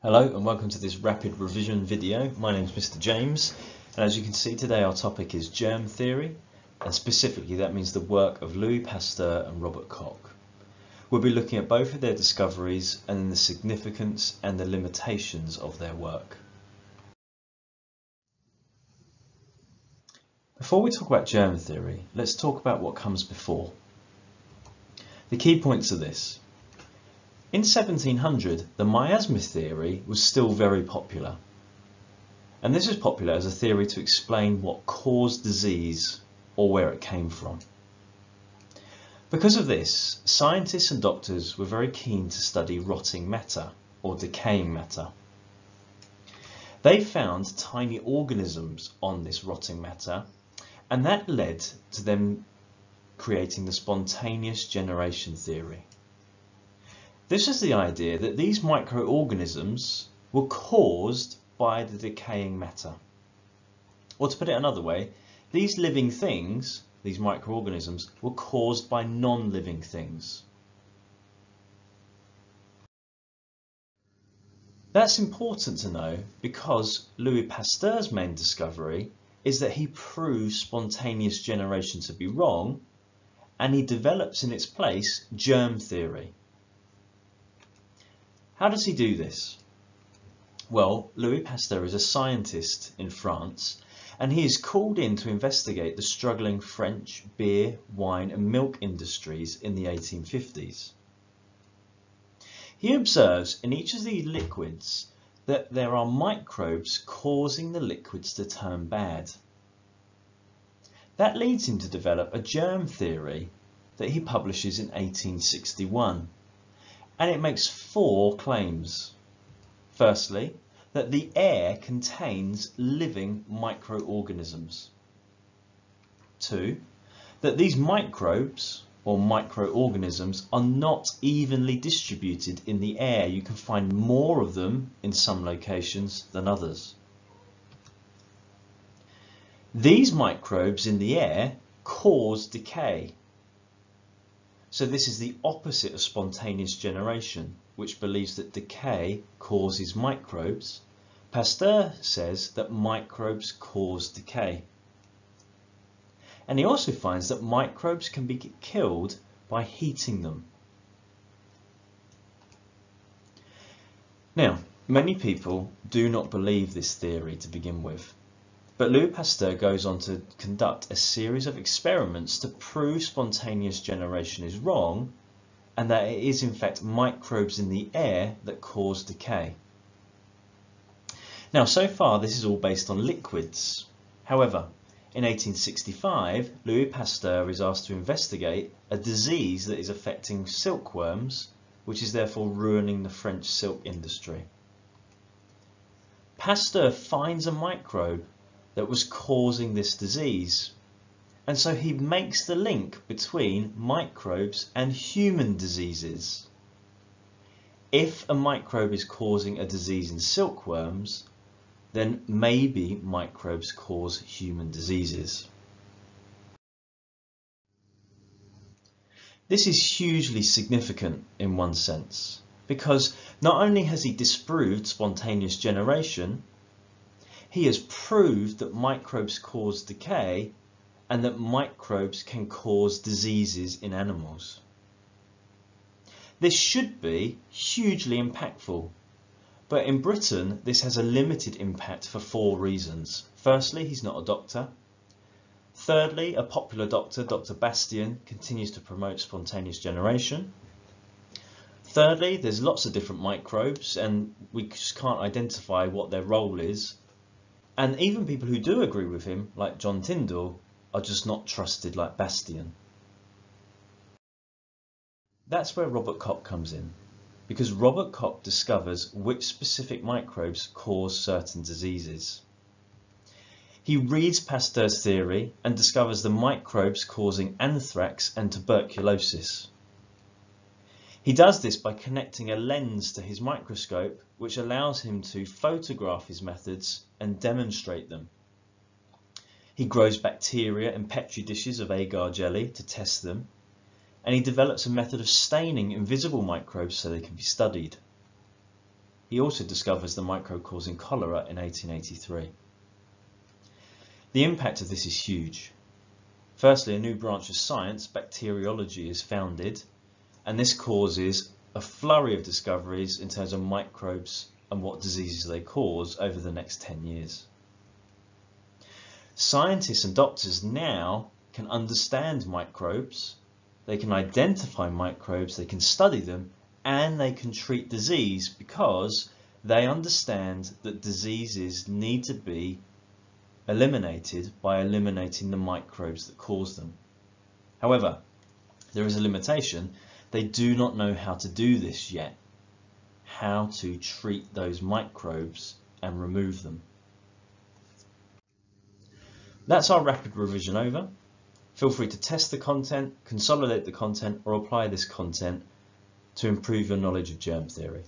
Hello and welcome to this rapid revision video. My name is Mr James and as you can see today our topic is germ theory and specifically that means the work of Louis Pasteur and Robert Koch. We'll be looking at both of their discoveries and the significance and the limitations of their work. Before we talk about germ theory, let's talk about what comes before. The key points are this. In 1700, the miasma theory was still very popular. And this was popular as a theory to explain what caused disease or where it came from. Because of this, scientists and doctors were very keen to study rotting matter or decaying matter. They found tiny organisms on this rotting matter and that led to them creating the spontaneous generation theory. This is the idea that these microorganisms were caused by the decaying matter. Or to put it another way, these living things, these microorganisms, were caused by non-living things. That's important to know because Louis Pasteur's main discovery is that he proves spontaneous generation to be wrong and he develops in its place germ theory. How does he do this? Well, Louis Pasteur is a scientist in France and he is called in to investigate the struggling French beer, wine and milk industries in the 1850s. He observes in each of these liquids that there are microbes causing the liquids to turn bad. That leads him to develop a germ theory that he publishes in 1861 and it makes four claims. Firstly, that the air contains living microorganisms. Two, that these microbes or microorganisms are not evenly distributed in the air. You can find more of them in some locations than others. These microbes in the air cause decay so this is the opposite of spontaneous generation, which believes that decay causes microbes. Pasteur says that microbes cause decay. And he also finds that microbes can be killed by heating them. Now, many people do not believe this theory to begin with. But Louis Pasteur goes on to conduct a series of experiments to prove spontaneous generation is wrong and that it is in fact microbes in the air that cause decay. Now so far this is all based on liquids. However, in 1865 Louis Pasteur is asked to investigate a disease that is affecting silkworms which is therefore ruining the French silk industry. Pasteur finds a microbe that was causing this disease. And so he makes the link between microbes and human diseases. If a microbe is causing a disease in silkworms, then maybe microbes cause human diseases. This is hugely significant in one sense, because not only has he disproved spontaneous generation, he has proved that microbes cause decay and that microbes can cause diseases in animals. This should be hugely impactful, but in Britain this has a limited impact for four reasons. Firstly, he's not a doctor. Thirdly, a popular doctor, Dr. Bastian, continues to promote spontaneous generation. Thirdly, there's lots of different microbes and we just can't identify what their role is and even people who do agree with him, like John Tyndall, are just not trusted like Bastian. That's where Robert Koch comes in, because Robert Koch discovers which specific microbes cause certain diseases. He reads Pasteur's theory and discovers the microbes causing anthrax and tuberculosis. He does this by connecting a lens to his microscope, which allows him to photograph his methods and demonstrate them. He grows bacteria in petri dishes of agar jelly to test them, and he develops a method of staining invisible microbes so they can be studied. he also discovers the microbe causing cholera in 1883. The impact of this is huge. Firstly, a new branch of science, bacteriology, is founded, and this causes a flurry of discoveries in terms of microbes and what diseases they cause over the next 10 years. Scientists and doctors now can understand microbes, they can identify microbes, they can study them, and they can treat disease because they understand that diseases need to be eliminated by eliminating the microbes that cause them. However, there is a limitation. They do not know how to do this yet. How to treat those microbes and remove them. That's our rapid revision over. Feel free to test the content, consolidate the content or apply this content to improve your knowledge of germ theory.